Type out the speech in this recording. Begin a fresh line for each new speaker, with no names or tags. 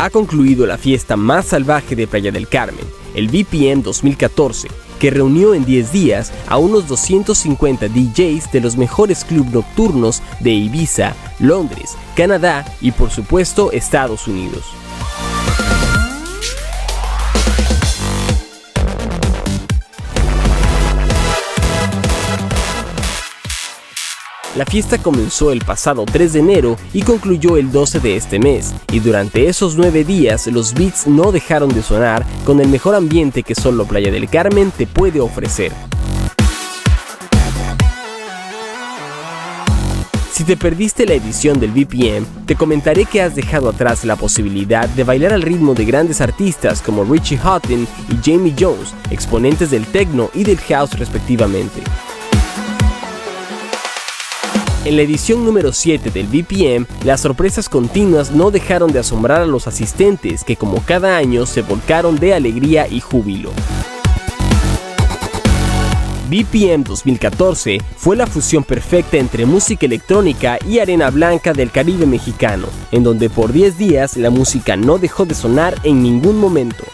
ha concluido la fiesta más salvaje de Playa del Carmen, el VPM 2014, que reunió en 10 días a unos 250 DJs de los mejores clubes nocturnos de Ibiza, Londres, Canadá y por supuesto Estados Unidos. La fiesta comenzó el pasado 3 de enero y concluyó el 12 de este mes, y durante esos 9 días los beats no dejaron de sonar con el mejor ambiente que solo Playa del Carmen te puede ofrecer. Si te perdiste la edición del BPM, te comentaré que has dejado atrás la posibilidad de bailar al ritmo de grandes artistas como Richie Houghton y Jamie Jones, exponentes del techno y del house respectivamente. En la edición número 7 del BPM, las sorpresas continuas no dejaron de asombrar a los asistentes que como cada año se volcaron de alegría y júbilo. BPM 2014 fue la fusión perfecta entre música electrónica y arena blanca del Caribe mexicano, en donde por 10 días la música no dejó de sonar en ningún momento.